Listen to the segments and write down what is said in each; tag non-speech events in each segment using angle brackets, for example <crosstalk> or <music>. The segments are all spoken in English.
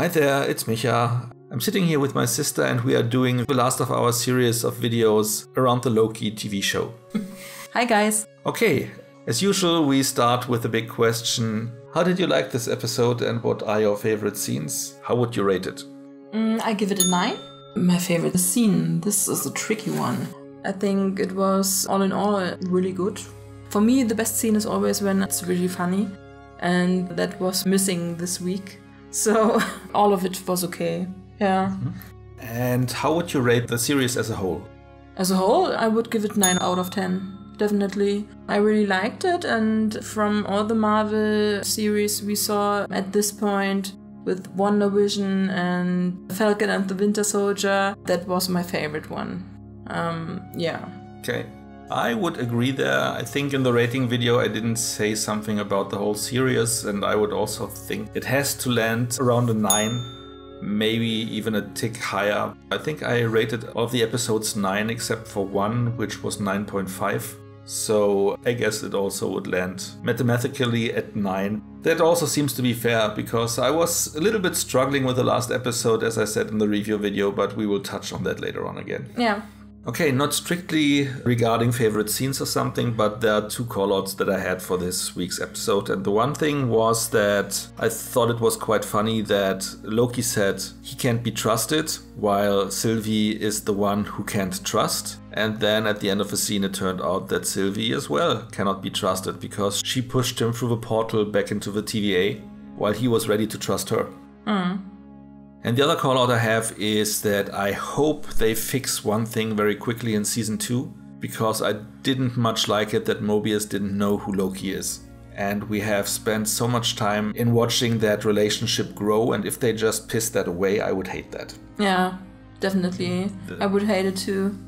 Hi there, it's Micha. I'm sitting here with my sister and we are doing the last of our series of videos around the Loki TV show. <laughs> Hi guys. Okay, as usual, we start with the big question How did you like this episode and what are your favorite scenes? How would you rate it? Mm, I give it a 9. My favorite scene, this is a tricky one. I think it was all in all really good. For me, the best scene is always when it's really funny, and that was missing this week. So <laughs> all of it was okay. Yeah. And how would you rate the series as a whole? As a whole, I would give it 9 out of 10. Definitely. I really liked it, and from all the Marvel series we saw at this point, with WandaVision and Falcon and the Winter Soldier, that was my favorite one. Um, yeah. Okay. I would agree there. I think in the rating video I didn't say something about the whole series, and I would also think it has to land around a 9, maybe even a tick higher. I think I rated all the episodes 9 except for one, which was 9.5. So I guess it also would land mathematically at 9. That also seems to be fair because I was a little bit struggling with the last episode, as I said in the review video, but we will touch on that later on again. Yeah. Okay, not strictly regarding favorite scenes or something, but there are two callouts that I had for this week's episode. And the one thing was that I thought it was quite funny that Loki said he can't be trusted, while Sylvie is the one who can't trust. And then at the end of the scene, it turned out that Sylvie as well cannot be trusted because she pushed him through the portal back into the TVA while he was ready to trust her. Hmm. And the other call out I have is that I hope they fix one thing very quickly in season 2 because I didn't much like it that Mobius didn't know who Loki is. And we have spent so much time in watching that relationship grow, and if they just piss that away, I would hate that. Yeah, definitely. I would hate it too.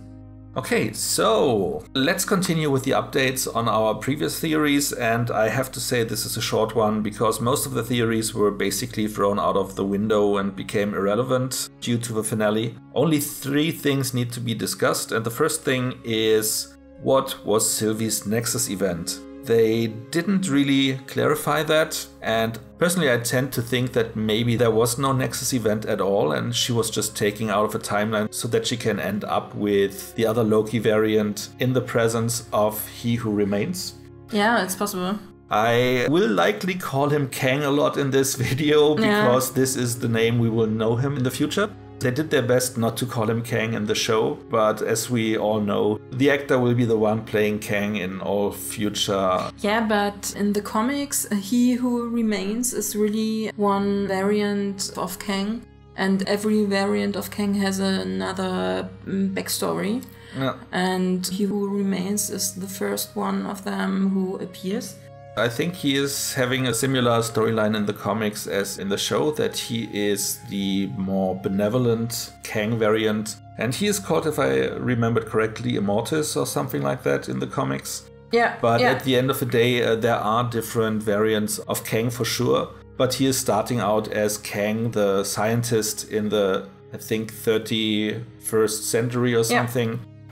Okay, so let's continue with the updates on our previous theories. And I have to say, this is a short one because most of the theories were basically thrown out of the window and became irrelevant due to the finale. Only three things need to be discussed. And the first thing is what was Sylvie's Nexus event? They didn't really clarify that, and personally, I tend to think that maybe there was no Nexus event at all, and she was just taking out of a timeline so that she can end up with the other Loki variant in the presence of He Who Remains. Yeah, it's possible. I will likely call him Kang a lot in this <laughs> video Yeah. because this is the name we will know him in the future. They did their best not to call him Kang in the show, but as we all know, the actor will be the one playing Kang in all future. Yeah, but in the comics, he who remains is really one variant of Kang, and every variant of Kang has another mm, backstory. Yeah. And he who remains is the first one of them who appears. I think he is having a similar storyline in the comics as in the show, that he is the more benevolent Kang variant. And he is called, if I remembered correctly, Immortus or something like that in the comics. Yeah, But yeah. at the end of the day, uh, there are different variants of Kang for sure. But he is starting out as Kang, the scientist in the, I think, 31st century or Yeah.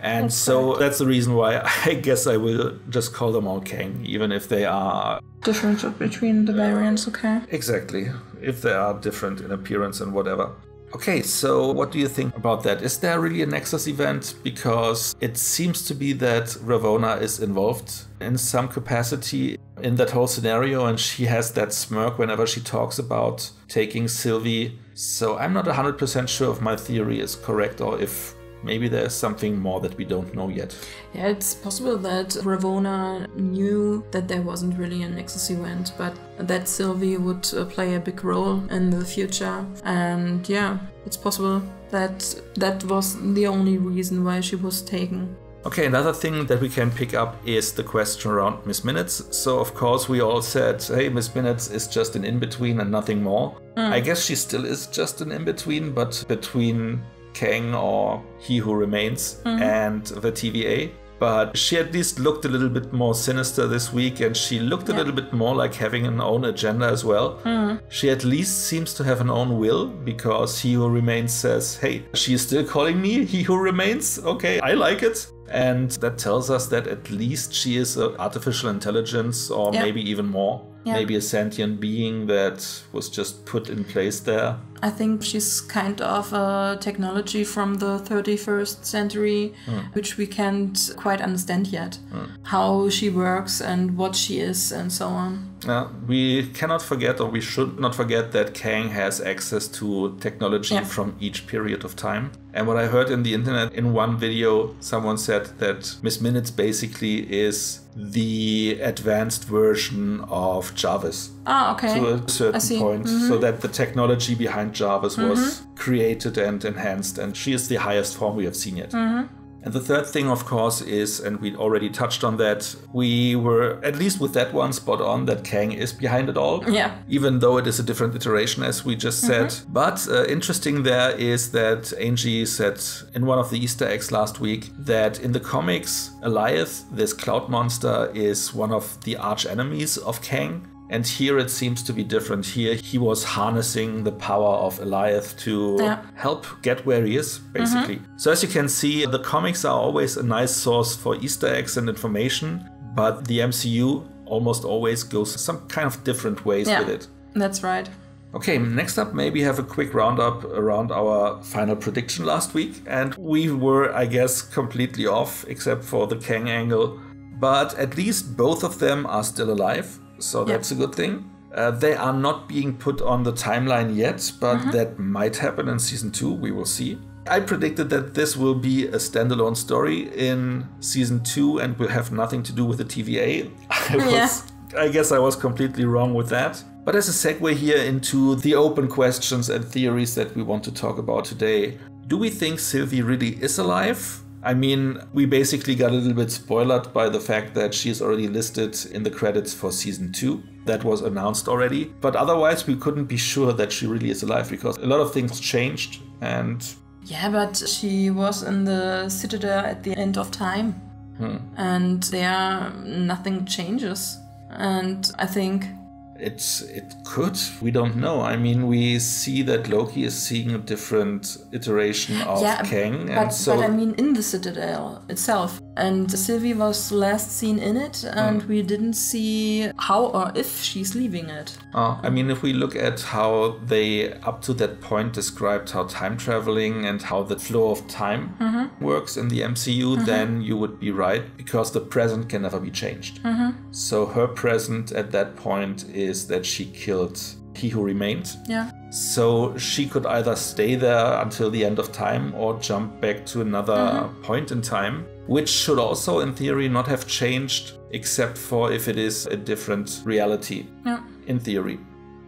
And That's so correct. that's the reason why <laughs> I guess I will just call them all Kang, even if they are difference between the variants, okay? exactly, if they are different in appearance and whatever. Okay, so what do you think about that? Is there really a Nexus event? Because it seems to be that Ravonna is involved in some capacity in that whole scenario, and she has that smirk whenever she talks about taking Sylvie. So I'm not 100% sure if my theory is correct or if maybe there's something more that we don't know yet. Yeah, it's possible that Ravonna knew that there wasn't really a Nexus event, but that Sylvie would uh, play a big role in the future. And yeah, it's possible that that was the only reason why she was taken. Okay, another thing that we can pick up is the question around Miss Minutes. So, of course, we all said, hey, Miss Minutes is just an in between and nothing more. I guess she still is just an in between, but between Kang or He Who Remains mm-hmm. and the TVA. But she at least looked a little bit more sinister this week, and she looked a Yeah. little bit more like having an own agenda as well. Mm-hmm. She at least seems to have an own will because He Who Remains says, Hey, she is still calling me He Who Remains? Okay, I like it. And that tells us that at least she is an artificial intelligence, or Yeah. maybe even more. Yeah. Maybe a sentient being that was just put in place there. I think she's kind of a technology from the 31st century, which we can't quite understand yet. How she works and what she is and so on. Uh, we cannot forget, or we should not forget, that Kang has access to technology Yeah. from each period of time. And what I heard in the internet in one video, someone said that Miss Minutes basically is the advanced version of Jarvis Ah, okay. to a certain see. Mm-hmm. point, so that the technology behind Jarvis was created and enhanced, and she is the highest form we have seen yet. Mm-hmm. And the third thing, of course, is, and we already touched on that, we were, at least with that one, spot on that Kang is behind it all. Yeah. Even though it is a different iteration, as we just said. But uh, interesting there is that Angie said in one of the Easter eggs last week that in the comics, Alioth, this cloud monster, is one of the arch enemies of Kang. And here it seems to be different. Here he was harnessing the power of Alioth to Yeah. help get where he is, basically. Mm-hmm. So, as you can see, the comics are always a nice source for Easter eggs and information, but the MCU almost always goes some kind of different ways Yeah. with it. That's right. Okay, next up, maybe have a quick roundup around our final prediction last week. And we were, I guess, completely off, except for the Kang angle. But at least both of them are still alive, so that's a good thing. Uh, they are not being put on the timeline yet, but that might happen in season two. We will see. I predicted that this will be a standalone story in season two and will have nothing to do with the TVA. <laughs> I was Yeah. I guess I was completely wrong with that. But as a segue here into the open questions and theories that we want to talk about today, do we think Sylvie really is alive? I mean, we basically got a little bit spoiled by the fact that she is already listed in the credits for season two. That was announced already. But otherwise, we couldn't be sure that she really is alive because a lot of things changed. And Yeah, but she was in the Citadel at the end of time. Hmm. And there, nothing changes. And I think, It's it could. We don't know. I mean, we see that Loki is seeing a different iteration of yeah, Kang, but, and so but I mean in the Citadel itself. And Sylvie was last seen in it, and mm. we didn't see how or if she's leaving it. Uh, I mean, if we look at how they, up to that point, described how time traveling and how the flow of time mm-hmm. works in the MCU, mm-hmm. then you would be right because the present can never be changed. Mm-hmm. So her present at that point is that she killed He Who Remained. Yeah. So she could either stay there until the end of time or jump back to another point in time, which should also, in theory, not have changed except for if it is a different reality Yeah. in theory.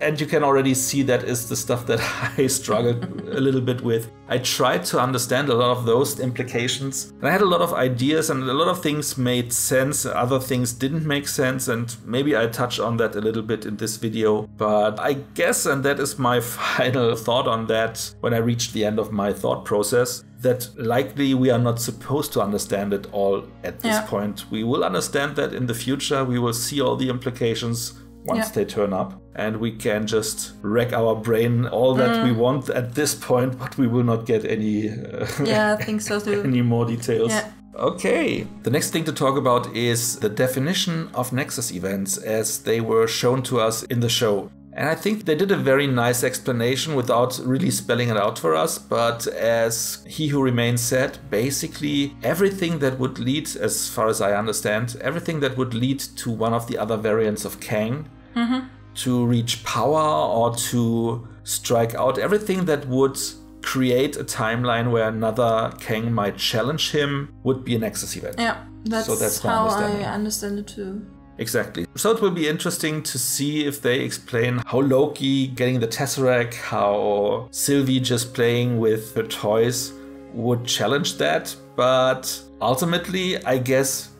And you can already see that is the stuff that <laughs> I struggled a little bit with. I tried to understand a lot of those implications. And I had a lot of ideas, and a lot of things made sense, other things didn't make sense. And maybe I touch on that a little bit in this video. But I guess, and that is my <laughs> final thought on that when I reached the end of my thought process, that likely we are not supposed to understand it all at this Yeah. point. We will understand that in the future, we will see all the implications once Yeah. they turn up and we can just rack our brain all that we want at this point but we will not get any uh, <laughs> Yeah, I think so too. <laughs> any more details Yeah. okay the next thing to talk about is the definition of nexus events as they were shown to us in the show and I think they did a very nice explanation without really spelling it out for us. But as He Who Remains said, basically everything that would lead, as far as I understand, everything that would lead to one of the other variants of Kang mm-hmm. to reach power or to strike out, everything that would create a timeline where another Kang might challenge him would be a Nexus event. Yeah, that's, So that's how. I understand it too. Exactly. So it will be interesting to see if they explain how Loki getting the Tesseract, how Sylvie just playing with her toys would challenge that. But ultimately, I guess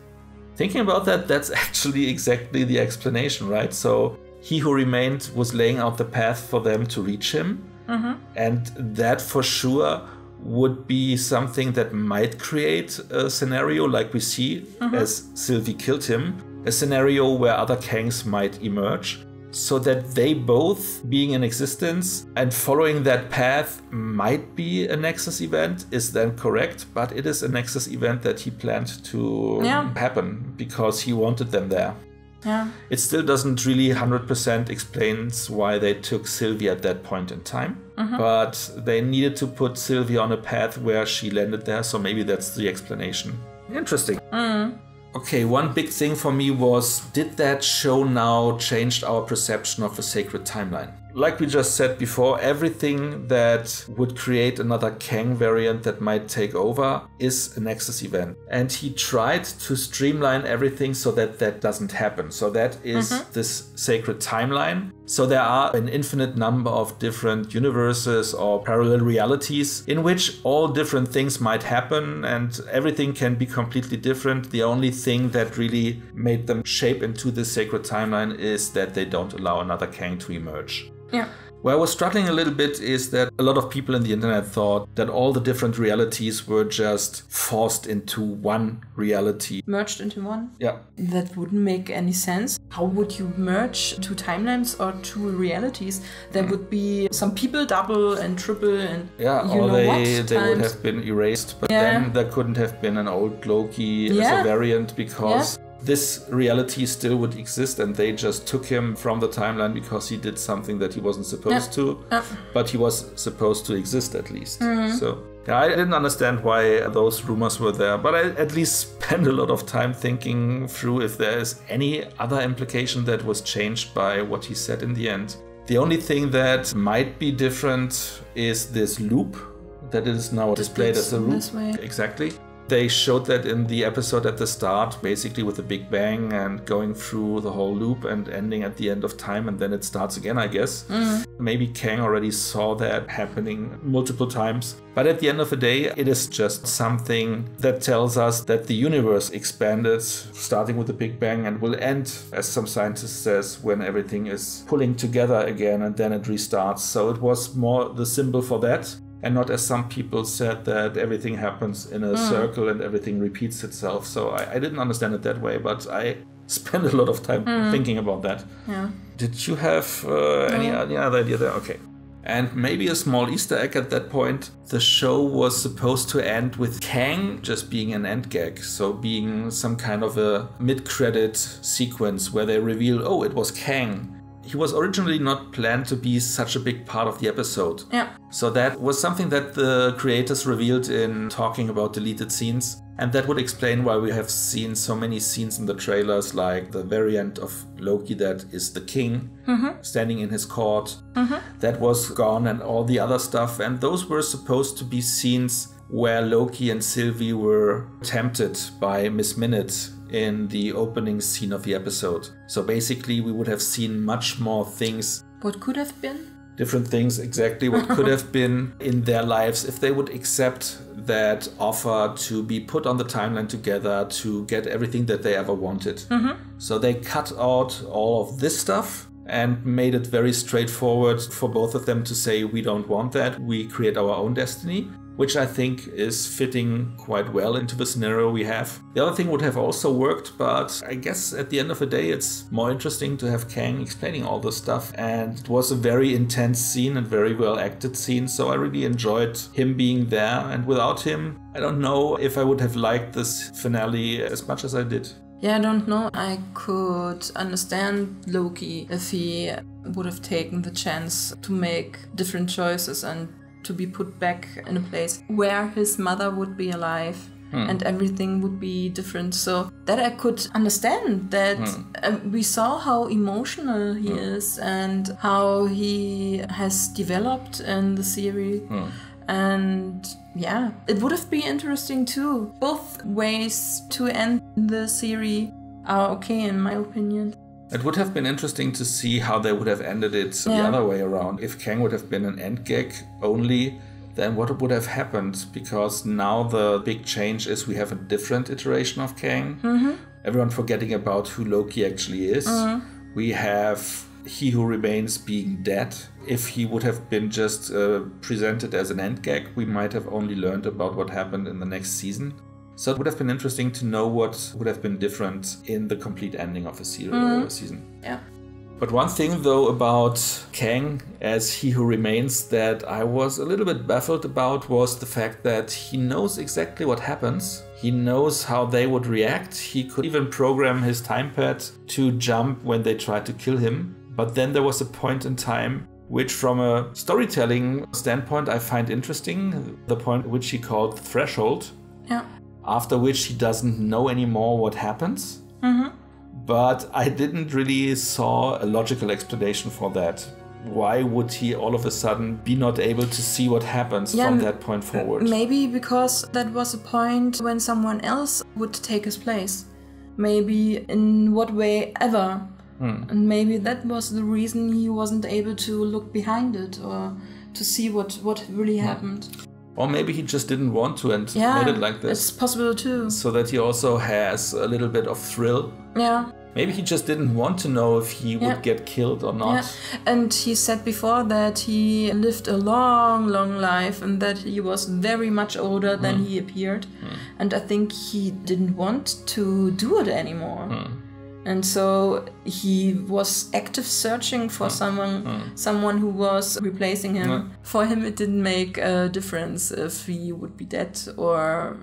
thinking about that, that's <laughs> actually exactly the explanation, right? So he who remained was laying out the path for them to reach him. Mm-hmm. And that for sure would be something that might create a scenario like we see mm-hmm. as Sylvie killed him, a scenario where other Kangs might emerge. So that they both being in existence and following that path might be a Nexus event is then correct, but it is a Nexus event that he planned to Yeah. happen because he wanted them there. Yeah. It still doesn't really 100% explains why they took Sylvie at that point in time. Mm-hmm. But they needed to put Sylvie on a path where she landed there, so maybe that's the explanation. Interesting. Mm. Okay, one big thing for me was did that show now changed our perception of the sacred timeline? Like we just said before, everything that would create another Kang variant that might take over is a Nexus event. And he tried to streamline everything so that that doesn't happen. So that is mm-hmm. this sacred timeline. So there are an infinite number of different universes or parallel realities in which all different things might happen and everything can be completely different. The only thing that really made them shape into this sacred timeline is that they don't allow another Kang to emerge. Yeah. Where I was struggling a little bit is that a lot of people in the internet thought that all the different realities were just forced into one reality. Merged into one. Yeah. That wouldn't make any sense. How would you merge two timelines or two realities? There hmm. would be some people double and triple and Yeah, or they, they would have been erased, but Yeah. then there couldn't have been an old Loki as a variant because this reality still would exist and they just took him from the timeline because he did something that he wasn't supposed to, Yeah. but he was supposed to exist at least. Mm-hmm. So yeah, I didn't understand why those rumors were there, but I at least spent a lot of time thinking through if there is any other implication that was changed by what he said in the end. The only thing that might be different is this loop that is now displayed as a loop. this way. Exactly. They showed that in the episode at the start, basically with the Big Bang and going through the whole loop and ending at the end of time, and then it starts again, I guess. Mm-hmm. Maybe Kang already saw that happening multiple times. But at the end of the day, it is just something that tells us that the universe expanded, starting with the Big Bang, and will end, as some scientist says, when everything is pulling together again and then it restarts. So it was more the symbol for that and not as some people said that everything happens in a circle and everything repeats itself. So I, I didn't understand it that way, but I <laughs> spent a lot of time thinking about that. Yeah. Did you have uh, any, any other idea there? Okay. And maybe a small Easter egg at that point. The show was supposed to end with Kang just being an end gag, so being some kind of a mid credit sequence where they reveal, oh, it was Kang. He was originally not planned to be such a big part of the episode. Yeah. So that was something that the creators revealed in talking about deleted scenes. And that would explain why we have seen so many scenes in the trailers, like the variant of Loki that is the king mm-hmm. standing in his court. Mm-hmm. That was gone, and all the other stuff. And those were supposed to be scenes where Loki and Sylvie were tempted by Miss Minute in the opening scene of the episode. So basically, we would have seen much more things What could have been? different things exactly what could have <laughs> been in their lives if they would accept that offer to be put on the timeline together to get everything that they ever wanted. Mm-hmm. So they cut out all of this stuff and made it very straightforward for both of them to say, We don't want that, we create our own destiny. Which I think is fitting quite well into the scenario we have. The other thing would have also worked, but I guess at the end of the day, it's more interesting to have Kang explaining all this stuff. And it was a very intense scene and very well acted scene, so I really enjoyed him being there. And without him, I don't know if I would have liked this finale as much as I did. Yeah, I don't know. I could understand Loki if he would have taken the chance to make different choices and to be put back in a place where his mother would be alive. Hmm. And everything would be different. So that I could understand that uh, we saw how emotional he hmm. is and how he has developed in the series. And yeah, it would have been interesting too. Both ways to end the series are okay, in my opinion. It would have been interesting to see how they would have ended it the other way around. If Kang would have been an end gag only, then what would have happened? Because now the big change is we have a different iteration of Kang. Everyone forgetting about who Loki actually is. We have He Who Remains being dead. If he would have been just uh, presented as an end gag, we might have only learned about what happened in the next season. So it would have been interesting to know what would have been different in the complete ending of a serial uh, season. Yeah. But one thing, though, about Kang as He Who Remains that I was a little bit baffled about was the fact that he knows exactly what happens. He knows how they would react. He could even program his time pad to jump when they try to kill him. But then there was a point in time which, from a storytelling standpoint, I find interesting the point which he called the threshold, Yeah. After which he doesn't know anymore what happens. But I didn't really saw a logical explanation for that. Why would he all of a sudden be not able to see what happens Yeah, from that point forward? Maybe because that was a point when someone else would take his place. Maybe in what way ever. Hmm. And maybe that was the reason he wasn't able to look behind it or to see what, what really Hmm. happened. Or maybe he just didn't want to and Yeah, made it like this. it's possible too. So that he also has a little bit of thrill. Yeah. Maybe he just didn't want to know if he would Yeah. get killed or not. Yeah, and he said before that he lived a long, long life and that he was very much older than Hmm. he appeared. And I think he didn't want to do it anymore. Hmm. And so he was active searching for someone, someone who was replacing him. Hmm. For him, it didn't make a difference if he would be dead or.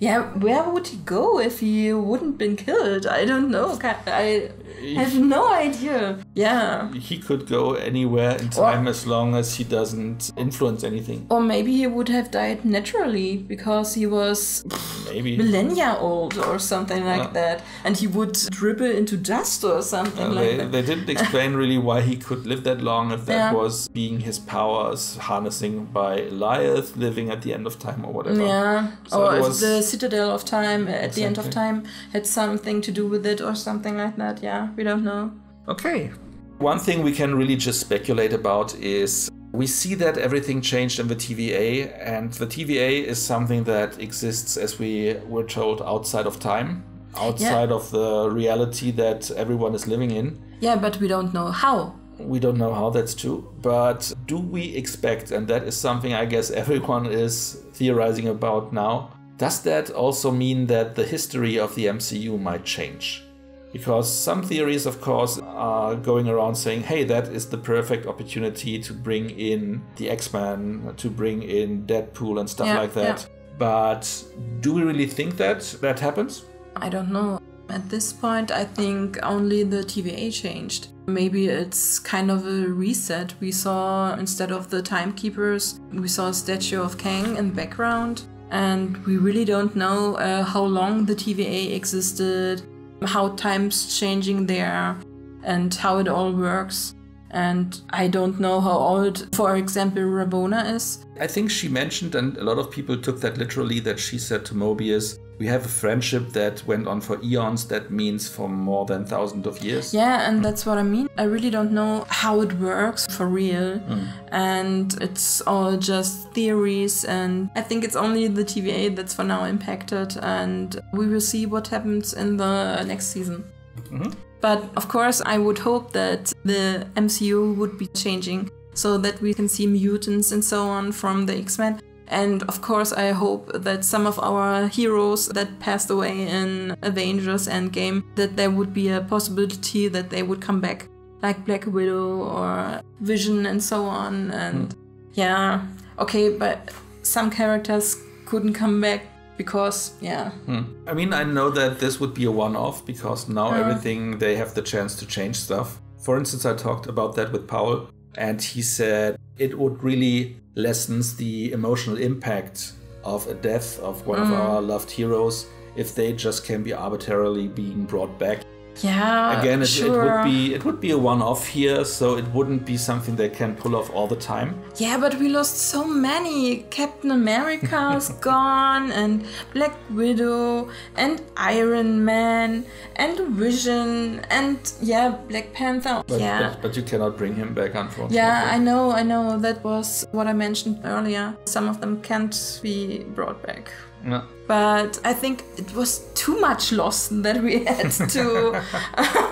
Yeah, where would he go if he wouldn't been killed? I don't know. I have no idea. Yeah. He could go anywhere in time as long as he doesn't influence anything. Or maybe he would have died naturally because he was Maybe. millennia old or something like Yeah. that. And he would dribble into dust or something Uh, like they, that. they didn't <laughs> explain really why he could live that long, if that Yeah. was being his powers harnessing by Alioth, living at the end of time or whatever. Yeah, So or if was- the Citadel of Time uh, at the end of time had something to do with it or something like that. Yeah, we don't know. Okay. One thing we can really just speculate about is we see that everything changed in the TVA, and the TVA is something that exists, as we were told, outside of time, outside of the reality that everyone is living in. Yeah, but we don't know how. We don't know how that's true, but do we expect, and that is something I guess <laughs> everyone is theorizing about now, does that also mean that the history of the MCU might change? Because some theories, of course, are going around saying, hey, that is the perfect opportunity to bring in the X Men, to bring in Deadpool and stuff Yeah, like that. But do we really think that that happens? I don't know. At this point, I think only the TVA changed. Maybe it's kind of a reset. We saw, instead of the timekeepers, we saw a statue of Kang in the background. And we really don't know uh, how long the TVA existed, how time's changing there, and how it all works. And I don't know how old, for example, Ravonna is. I think she mentioned, and a lot of people took that literally, that she said to Mobius, We have a friendship that went on for eons, that means for more than thousands of years. Yeah, and that's what I mean. I really don't know how it works for real. Mm. And it's all just theories, and I think it's only the TVA that's for now impacted, and we will see what happens in the next season. Mm-hmm. But of course, I would hope that the MCU would be changing so that we can see mutants and so on from the X Men. And of course, I hope that some of our heroes that passed away in Avengers Endgame, that there would be a possibility that they would come back, like Black Widow or Vision and so on. And hmm. yeah, okay, but some characters couldn't come back because, yeah, hmm. I mean, I know that this would be a one off because now Yeah. everything, they have the chance to change stuff. For instance, I talked about that with Paul, and he said it would really lessens the emotional impact of a death of one of mm. our loved heroes if they just can be arbitrarily being brought back. Yeah, Again, it, it would be it would be a one-off here, so it wouldn't be something they can pull off all the time. Yeah, but we lost so many. Captain America's <laughs> gone, and Black Widow, and Iron Man, and Vision, and yeah, Black Panther. But, yeah. but, but you cannot bring him back, unfortunately. yeah, I know, I know. That was what I mentioned earlier. Some of them can't be brought back. Yeah. But I think it was too much loss that we had to. <laughs>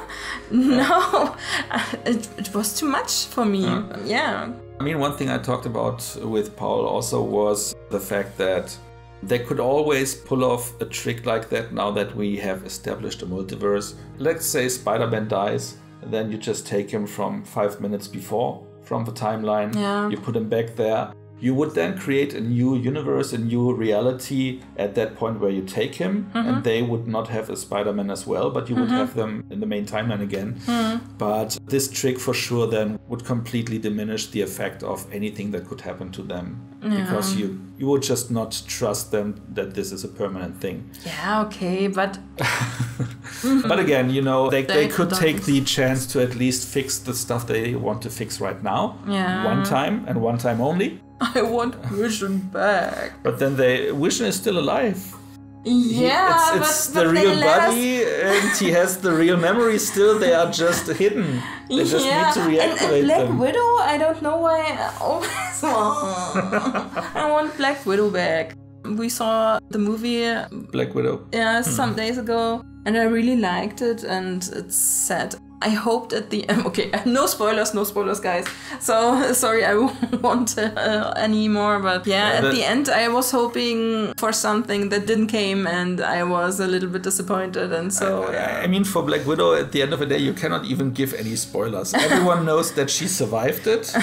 <laughs> no, uh, it, it was too much for me. Yeah. I mean, one thing I talked about with Paul also was the fact that they could always pull off a trick like that now that we have established a multiverse. Let's say Spider Man dies. then you just take him from five minutes before from the timeline. Yeah. You put him back there. You would then create a new universe, a new reality at that point where you take him, and mm-hmm. they would not have a Spider Man as well, but you would mm-hmm. have them in the main timeline again. Mm-hmm. But this trick for sure then would completely diminish the effect of anything that could happen to them because you you would just not trust them that this is a permanent thing. Yeah, okay, but <laughs> But again, you know, they, they They could could take the chance to at least fix the stuff they want to fix right now. Yeah. One time and one time only. <laughs> I want Vision back. But then they Vision is still alive. He- Yeah, it's, but, it's but the real let us- body and he has the real memories still. They are just hidden. They just need to and- reactivate and, Black them. Widow, I don't know why. always <laughs> Oh, I want Black Widow back. We saw the movie Black Widow. yeah, hmm. some days ago, and I really liked it, and it's sad. I hoped at the end. <laughs> Okay, <laughs> no spoilers, no spoilers, guys. So <laughs> sorry, I won't uh, any more. But yeah, Yeah, at the end, I was hoping for something that didn't came, and I was a little bit disappointed. And so yeah. I mean, for Black Widow, at the end of the day, you cannot even give any spoilers. Everyone knows that she survived it,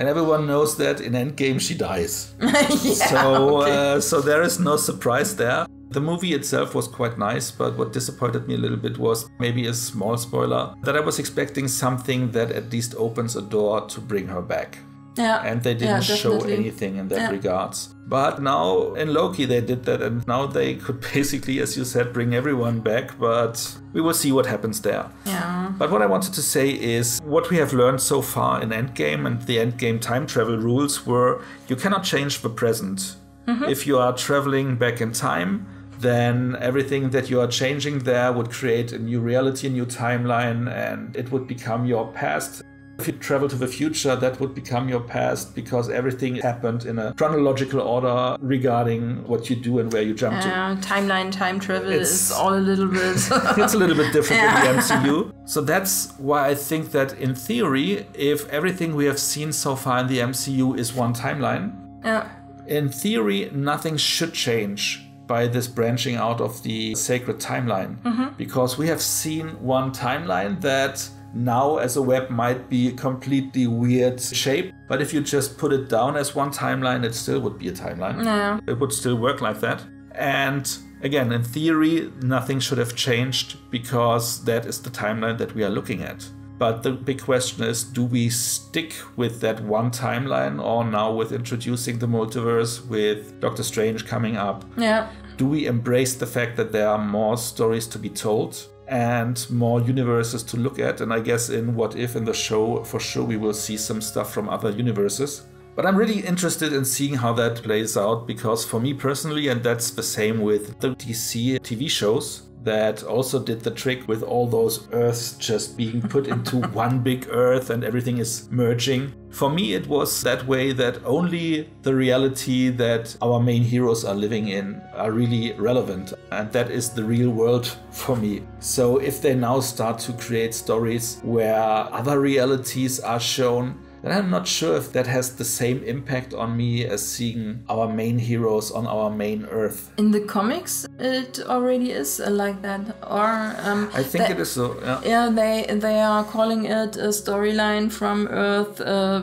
and everyone knows that in Endgame she dies. <laughs> so, uh, so there is no surprise there. The movie itself was quite nice, but what disappointed me a little bit was maybe a small spoiler that I was expecting something that at least opens a door to bring her back. yeah, And they didn't show anything in that Yeah. regards. But now in Loki they did that, and now they could <laughs> basically, as you said, bring everyone back. But we will see what happens there. yeah. But what I wanted to say is what we have learned so far in Endgame and the Endgame time travel rules were you cannot change the present. Mm-hmm. If you are traveling back in time, then everything that you are changing there would create a new reality, a new timeline, and it would become your past. If you travel to the future, that would become your past because everything happened in a chronological order regarding what you do and where you jump to. Uh, timeline, time travel It's- is all a little bit. <laughs> it's a little bit different in the MCU. So that's why I think that in theory, if everything we have seen so far in the MCU is one timeline, yeah. in theory, nothing should change by this branching out of the sacred timeline. Because we have seen one timeline that now as a web might be a completely weird shape. But if you just put it down as one timeline, it still would be a timeline Yeah. it would still work like that. And again, in theory, nothing should have changed because that is the timeline that we are looking at. But the big question is do we stick with that one timeline or now with introducing the multiverse, with Doctor Strange coming up? Yeah. Do we embrace the fact that there are more stories to be told and more universes to look at? And I guess in What If in the show, for sure, we will see some stuff from other universes. But I'm really interested in seeing how that plays out because for me personally, and that's the same with the DC TV shows that also did the trick with all those Earths just being put into <laughs> one big Earth and everything is merging. For me, it was that way that only the reality that our main heroes are living in are really relevant. And that is the real world for me. So if they now start to create stories where other realities are shown, then I'm not sure if that has the same impact on me as seeing our main heroes on our main Earth. In the comics, it already is uh, like that. Or um, I think it is so. Yeah. Yeah, they they are calling it a storyline from Earth uh,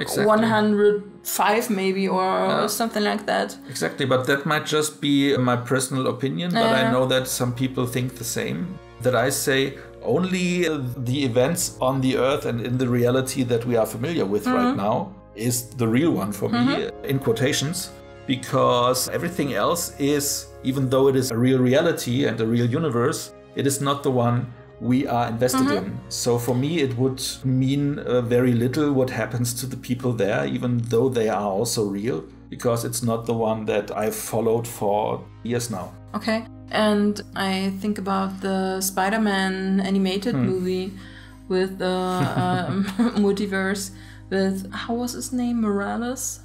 Exactly. 105 maybe or, Yeah. or something like that. Exactly, but that might just be my personal opinion, but I know that some people think the same. That I say only uh, the events on the earth and in the reality that we are familiar with right mm-hmm. now is the real one for me, mm-hmm. uh, in quotations, because everything else is, even though it is a real reality and a real universe, it is not the one we are invested mm-hmm. in. So for me, it would mean uh, very little what happens to the people there, even though they are also real, because it's not the one that I've followed for years now. Okay. And I think about the Spider Man animated Hmm. movie with the um, <laughs> <laughs> multiverse with, how was his name? Morales?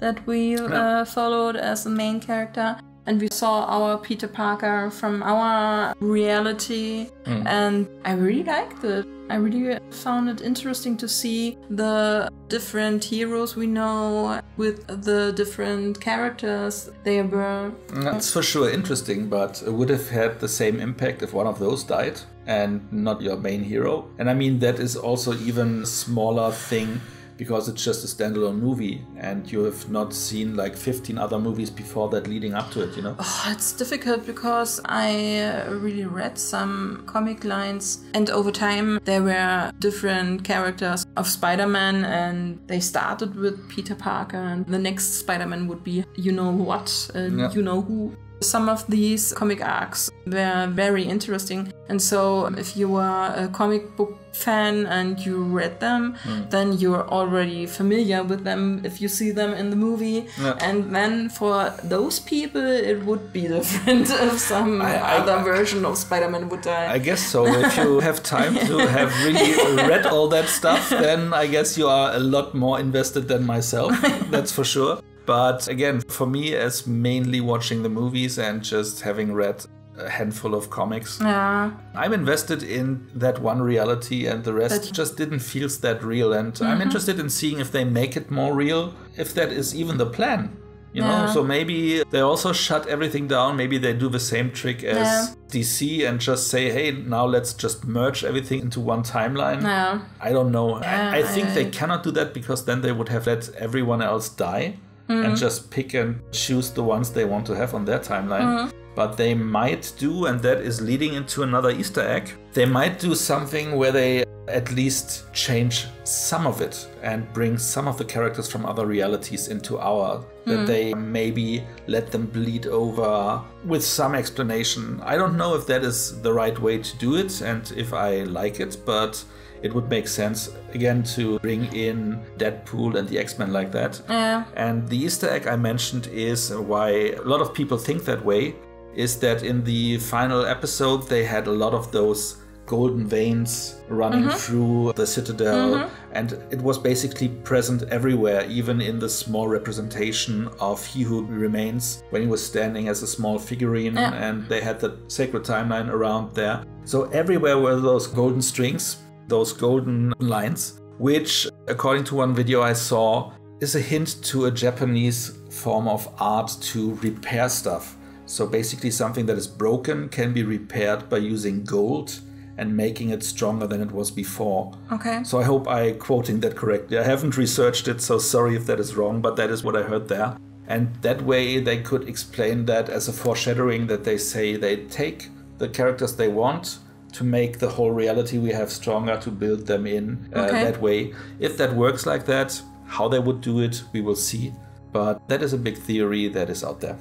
That we uh, followed as the main character. And we saw our Peter Parker from our reality, hmm. and I really liked it. I really found it interesting to see the different heroes we know with the different characters they were. That's for sure interesting, but it would have had the same impact if one of those died and not your main hero. And I mean, that is also even a smaller thing because it's just a standalone movie and you have not seen like 15 other movies before that leading up to it, you know? Oh, it's difficult because I uh, really read some comic lines, and over time there were different characters of Spider Man, and they started with Peter Parker, and the next Spider Man would be you know what, uh, Yeah. you know who. Some of these comic arcs were very interesting, and so if you were a comic book fan and you read them, hmm. then you're already familiar with them if you see them in the movie. Yeah. And then for those people, it would be <laughs> different if some I- I- other version of Spider Man would die. I guess so. If you <laughs> have time to have really read all that stuff, then I guess you are a lot more invested than myself. That's for sure. But again, for me, as mainly watching the movies and just having read a handful of comics, yeah. I'm invested in that one reality, and the rest That- just didn't feel that real. And I'm mm-hmm. interested in seeing if they make it more real, if that is even the plan. You know, Yeah. so maybe they also shut everything down. Maybe they do the same trick as Yeah. DC and just say, "Hey, now let's just merge everything into one timeline." Yeah. I don't know. I, I think they cannot do that because then they would have let everyone else die Mm-hmm. and just pick and choose the ones they want to have on their timeline. Mm-hmm. But they might do, and that is leading into another Easter egg. They might do something where they at least change some of it and bring some of the characters from other realities into our. That they maybe let them bleed over with some explanation. I don't know if that is the right way to do it and if I like it, but it would make sense again to bring in Deadpool and the X Men like that. Yeah. And the Easter egg I mentioned is why a lot of people think that way is that in the final episode they had a lot of those golden veins running mm-hmm. through the citadel mm-hmm. and it was basically present everywhere even in the small representation of he who remains when he was standing as a small figurine Yeah. and they had the sacred timeline around there so everywhere were those golden strings those golden lines which according to one video i saw is a hint to a japanese form of art to repair stuff so basically, something that is broken can be repaired by using gold and making it stronger than it was before. Okay. So I hope I'm quoting that correctly. I haven't researched it, so sorry if that is wrong, but that is what I heard there. And that way they could explain that as a foreshadowing that they say they take the characters they want to make the whole reality we have stronger to build them in uh, Okay. that way. If that works like that, how they would do it, we will see. But that is a big theory that is out there.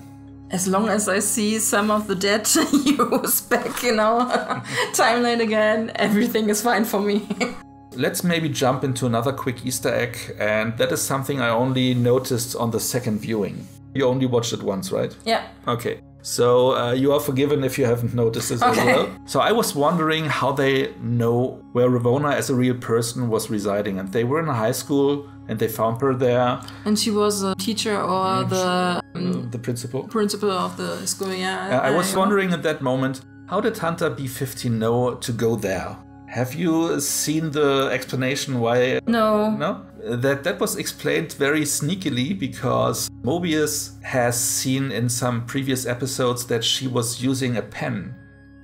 As long as I see some of the dead heroes back in our timeline again, everything is fine for me. <laughs> Let's maybe jump into another quick Easter egg, and that is something I only noticed on the second viewing. You only watched it once, right? yeah. Okay. So uh, you are forgiven if you haven't noticed this as well. So I was wondering how they know where Ravonna as a real person was residing, and they were in a high school and they found her there, And she was a teacher or the um, the principal. principal of the school, yeah. Uh, I was wondering at that moment, how did Hunter B15 know to go there? Have you seen the explanation why No. No, that that was explained very sneakily because Mobius has seen in some previous episodes that she was using a pen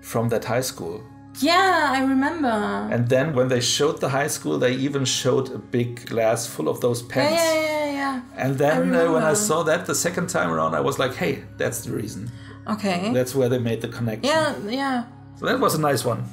from that high school. Yeah, I remember. And then when they showed the high school, they even showed a big glass full of those pens. yeah, yeah, yeah. And then uh, when I saw that the second time around, I was like, hey, that's the reason. Okay. That's where they made the connection. Yeah, yeah. So that was a nice one.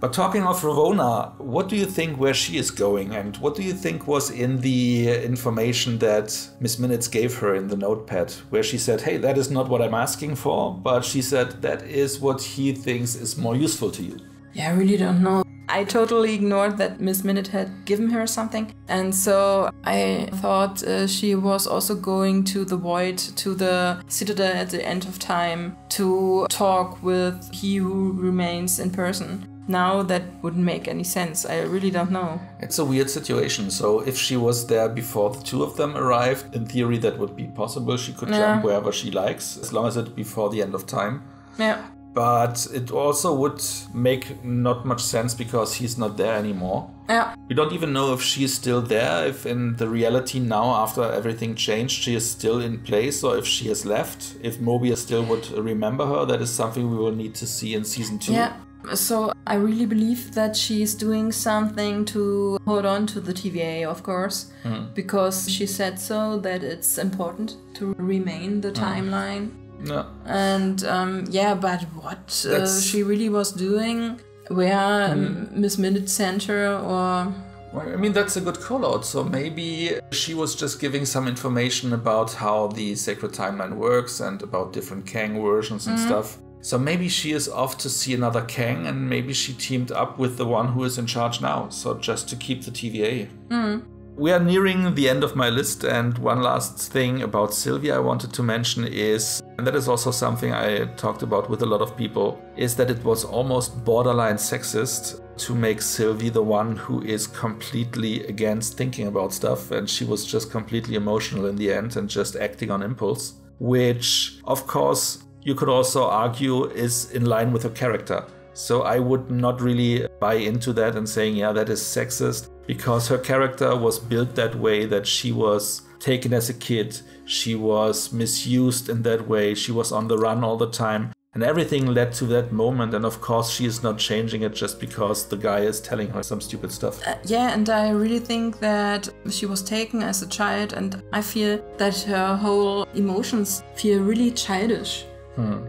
But talking of Ravonna, what do you think where she is going, and what do you think was in the information that Miss Minutes gave her in the notepad, where she said, "Hey, that is not what I'm asking for," but she said that is what he thinks is more useful to you. Yeah, I really don't know. I totally ignored that Miss Minute had given her something, and so I thought uh, she was also going to the void, to the citadel at the end of time, to talk with he who remains in person. Now that wouldn't make any sense. I really don't know. It's a weird situation. So if she was there before the two of them arrived, in theory that would be possible. She could Yeah. jump wherever she likes, as long as it's before the end of time. Yeah. But it also would make not much sense because he's not there anymore. Yeah. We don't even know if she's still there, if in the reality now, after everything changed, she is still in place, or if she has left. If Mobius still would remember her, that is something we will need to see in season two. Yeah. So I really believe that she's doing something to hold on to the TVA, of course, because she said so that it's important to remain the timeline. No. And um, yeah, but what uh, she really was doing, where um, Miss Minute Center or Well, I mean, that's a good call out. So maybe she was just giving some information about how the sacred timeline works and about different Kang versions and stuff. So maybe she is off to see another Kang and maybe she teamed up with the one who is in charge now. So just to keep the TVA. Mm-hmm. We are nearing the end of my list, and one last thing about Sylvie I wanted to mention is, and that is also something I talked about with a lot of people, is that it was almost borderline sexist to make Sylvie the one who is completely against thinking about stuff, and she was just completely emotional in the end and just acting on impulse, which, of course, you could also argue is in line with her character. So I would not really buy into that and saying, yeah, that is sexist, because her character was built that way that she was taken as a kid, she was misused in that way, she was on the run all the time. And everything led to that moment, and of course, she is not changing it just because the guy is telling her some stupid stuff. Uh, yeah, and I really think that she was taken as a child, and I feel that her whole emotions feel really childish.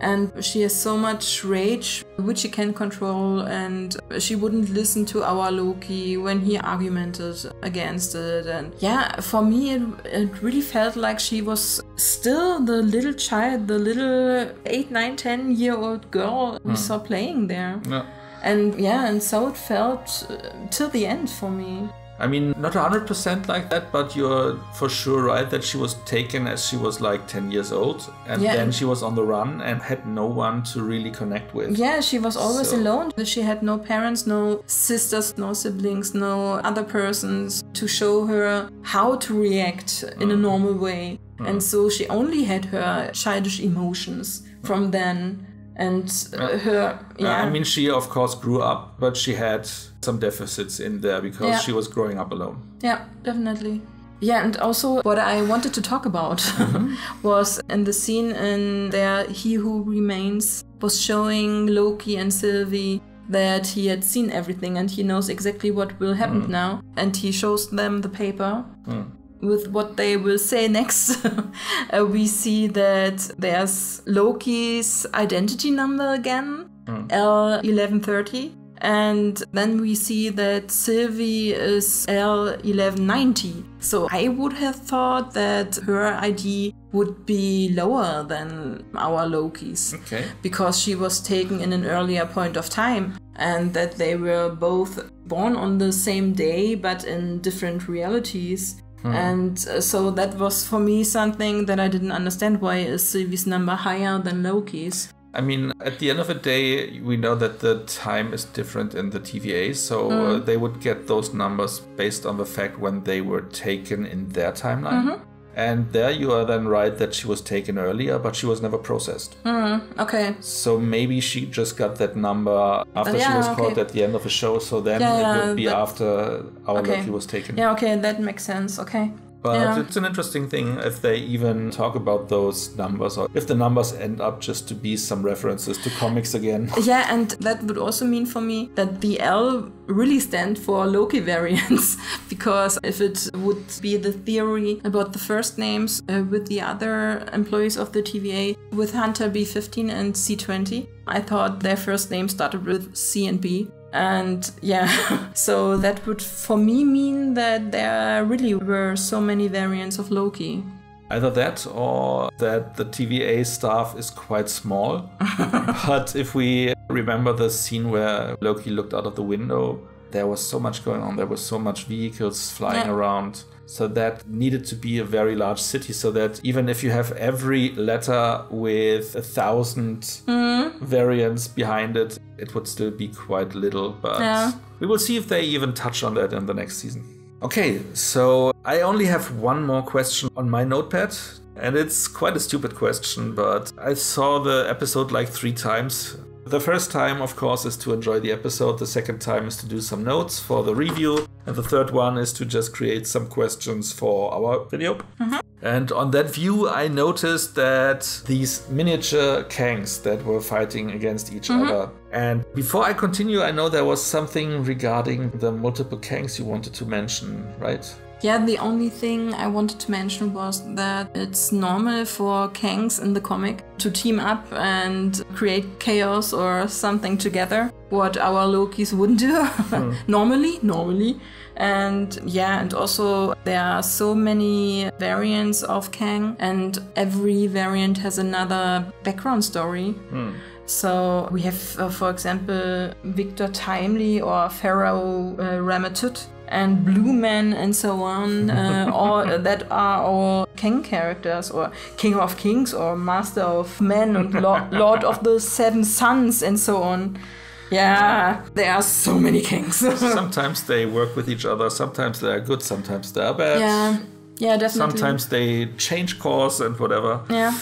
And she has so much rage, which she can't control, and she wouldn't listen to our Loki when he argumented against it. And yeah, for me, it, it really felt like she was still the little child, the little 8, 9, 10 year old girl we saw playing there. No. And yeah, and so it felt uh, till the end for me. I mean, not 100% like that, but you're for sure right that she was taken as she was like 10 years old, and Yeah. then she was on the run and had no one to really connect with. Yeah, she was always So- alone. She had no parents, no sisters, no siblings, no other persons to show her how to react in a mm. normal way. And mm. so she only had her childish emotions from then. And uh, her, yeah, I mean, she of course grew up, but she had some deficits in there because Yeah. she was growing up alone. Yeah, definitely. Yeah, and also what I wanted to talk about <laughs> <laughs> was in the scene in there, He Who Remains was showing Loki and Sylvie that he had seen everything and he knows exactly what will happen now. And he shows them the paper with what they will say next. <laughs> uh, we see that there's Loki's identity number again, L1130. And then we see that Sylvie is L1190. So I would have thought that her ID would be lower than our Loki's Okay. because she was taken in an earlier point of time and that they were both born on the same day but in different realities. And uh, so that was for me something that I didn't understand. Why is Sylvie's number higher than Loki's? I mean, at the end of the day, we know that the time is different in the TVA, so Mm. uh, they would get those numbers based on the fact when they were taken in their timeline. Mm-hmm. And there you are then right that she was taken earlier, but she was never processed. Mm-hmm. Okay, So maybe she just got that number after she was okay. caught at the end of the show, so then Yeah, it yeah, would be after our Okay. Loki was taken. yeah, okay, that makes sense. Okay, But yeah. it's an interesting thing if they even talk about those numbers or if the numbers end up just to be some references to comics again. <laughs> Yeah, and that would also mean for me that the L really stand for Loki variants, <laughs> because if it would be the theory about the first names uh, with the other employees of the TVA, with Hunter B15 and C20, I thought their first name started with C and B. And yeah, <laughs> so that would for me mean that there really were so many variants of Loki. Either that or that the TVA staff is quite small. <laughs> but if we remember the scene where Loki looked out of the window, there was so much going on. There was so much vehicles flying Yeah. around. So that needed to be a very large city so that even if you have every letter with a 1000 Mm-hmm. variants behind it, it would still be quite little. But Yeah. we will see if they even touch on that in the next season. Okay, so I only have one more question on my notepad. And it's quite a stupid question, but I saw the episode like three times. The first time, of course, is to enjoy the episode. The second time is to do some notes for the review. And the third one is to just create some questions for our video. Mm-hmm. And on that view, I noticed that these miniature Kangs that were fighting against each mm-hmm. other. And before I continue, I know there was something regarding the multiple Kangs you wanted to mention, right? Yeah, the only thing I wanted to mention was that it's normal for Kangs in the comic to team up and create chaos or something together, what our Lokis wouldn't do <laughs> normally, normally. And yeah, and also there are so many variants of Kang, and every variant has another background story. So we have, uh, for example, Victor Timely or Pharaoh uh, Ramatut and Blue Man and so on, uh, <laughs> all that are all Kang characters or King of Kings or Master of Men and Lord, <laughs> Lord of the Seven Suns and so on. Yeah, there are so many Kangs. <laughs> sometimes they work with each other, sometimes they are good, sometimes they are bad. yeah, yeah, definitely. Sometimes they change course and whatever. Yeah.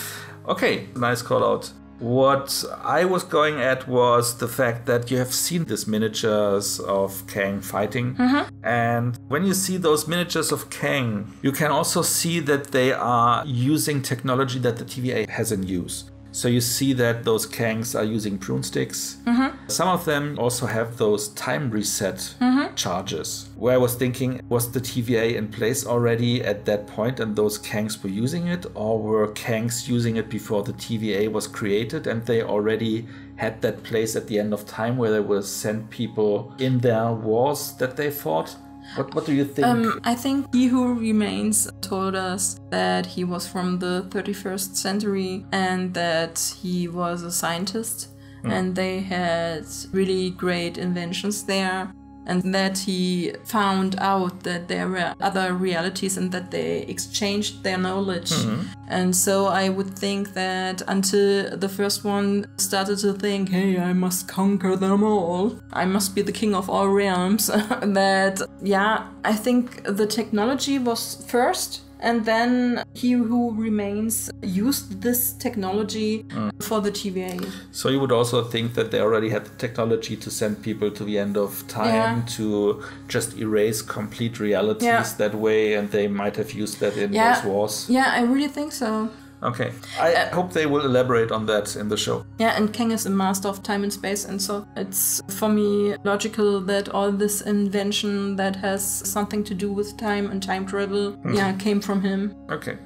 Okay, nice call out. What I was going at was the fact that you have seen these miniatures of Kang fighting. Mm-hmm. And when you see those miniatures of Kang, you can also see that they are using technology that the TVA has in use. So you see that those Kangs are using prune sticks. Mm-hmm. Some of them also have those time reset mm-hmm. charges. Where I was thinking, was the TVA in place already at that point and those Kangs were using it? Or were Kangs using it before the TVA was created and they already had that place at the end of time where they will send people in their wars that they fought? What, what do you think? Um, I think He Who Remains told us that he was from the 31st century and that he was a scientist. And they had really great inventions there and that he found out that there were other realities and that they exchanged their knowledge. Mm-hmm. And so I would think that until the first one started to think, hey, I must conquer them all, I must be the king of all realms, <laughs> that, yeah, I think the technology was first. And then he who remains used this technology mm. for the TVA. So you would also think that they already had the technology to send people to the end of time Yeah. to just erase complete realities Yeah. that way, and they might have used that in Yeah. those wars. Yeah, I really think so. Okay, I Uh, hope they will elaborate on that in the show. Yeah, and Kang is a master of time and space, and so it's for me logical that all this invention that has something to do with time and time travel, yeah, came from him. Okay.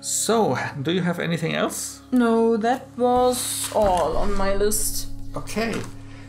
So, do you have anything else? No, that was all on my list. Okay.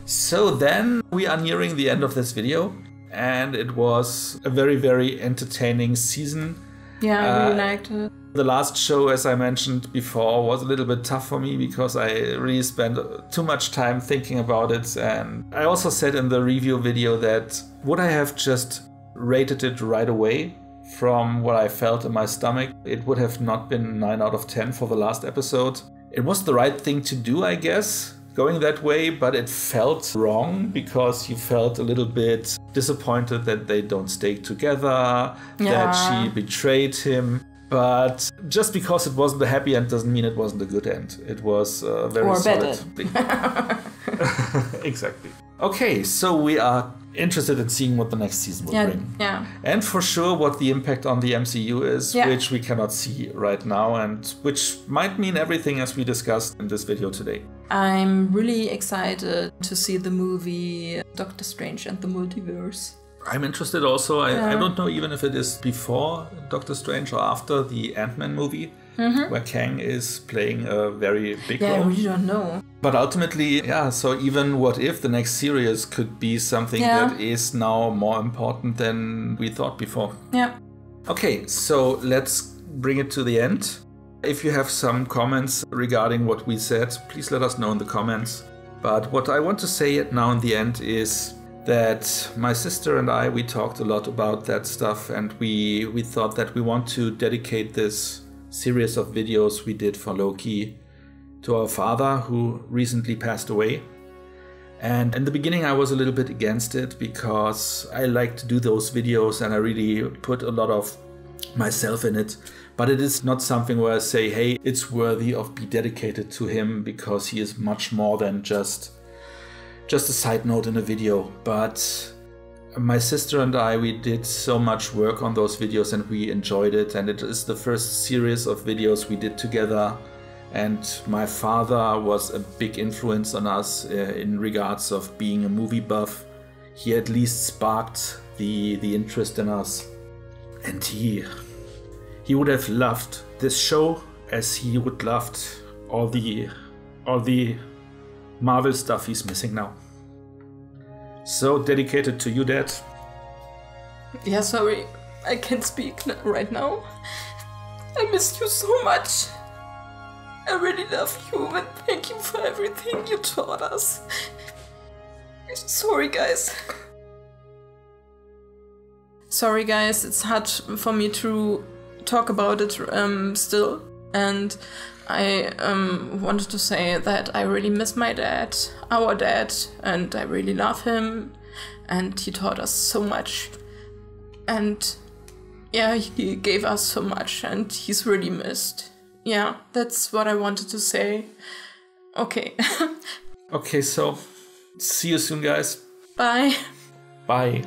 So then we are nearing the end of this video, and it was a very, very entertaining season. Yeah, I really Uh, liked it. The last show, as I mentioned before, was a little bit tough for me because I really spent too much time thinking about it. And I also said in the review video that would I have just rated it right away from what I felt in my stomach, it would have not been 9 out of 10 for the last episode. It was the right thing to do, I guess, going that way, but it felt wrong because you felt a little bit disappointed that they don't stay together, that she betrayed him. But just because it wasn't a happy end doesn't mean it wasn't a good end. It was uh, very Or a solid. thing. <laughs> <laughs> exactly. Okay, so we are interested in seeing what the next season will Yeah, bring. yeah. And for sure, what the impact on the MCU is, Yeah. which we cannot see right now, and which might mean everything as we discussed in this video today. I'm really excited to see the movie Doctor Strange and the Multiverse. I'm interested also. I, I don't know even if it is before Doctor Strange or after the Ant Man movie, where Kang is playing a very big Mm-hmm. Yeah, role. really don't know. But ultimately, yeah, so even what if the next series could be something Yeah. that is now more important than we thought before. Yeah. Okay, so let's bring it to the end. If you have some comments regarding what we said, please let us know in the comments. But what I want to say now in the end is that my sister and I we talked a lot about that stuff and we we thought that we want to dedicate this series of videos we did for Loki to our father who recently passed away. And in the beginning I was a little bit against it because I like to do those videos and I really put a lot of myself in it. But it is not something where I say, hey, it's worthy of be dedicated to him because he is much more than just just a side note in a video, but my sister and I, we did so much work on those videos and we enjoyed it. And it is the first series of videos we did together. And my father was a big influence on us uh, in regards of being a movie buff. He at least sparked the, the interest in us. And he, he would have loved this show as he would loved all the, all the Marvel stuff he's missing now. So dedicated to you, Dad. Yeah, sorry. I can't speak right now. I miss you so much. I really love you and thank you for everything you taught us. Sorry, guys. Sorry, guys, it's hard for me to talk about it um, still. And I um, wanted to say that I really miss my dad, our dad, and I really love him. And he taught us so much. And yeah, he gave us so much, and he's really missed. Yeah, that's what I wanted to say. Okay. <laughs> okay, so see you soon, guys. Bye. Bye.